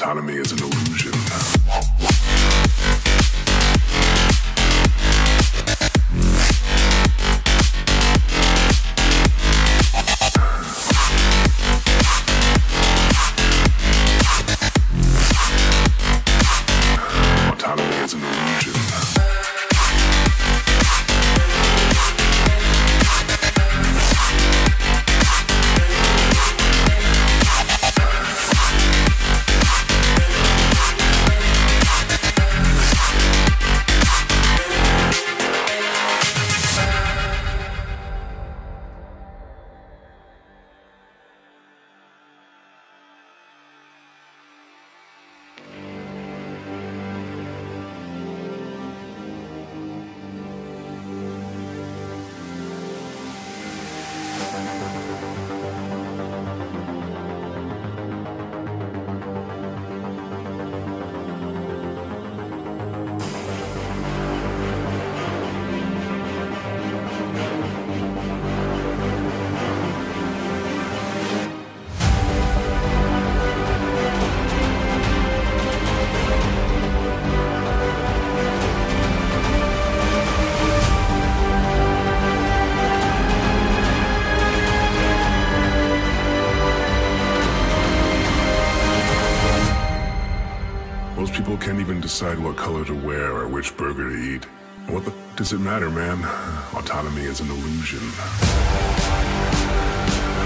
Autonomy is an illusion. People can't even decide what color to wear or which burger to eat. What the does it matter, man? Autonomy is an illusion. Autonomy is an illusion.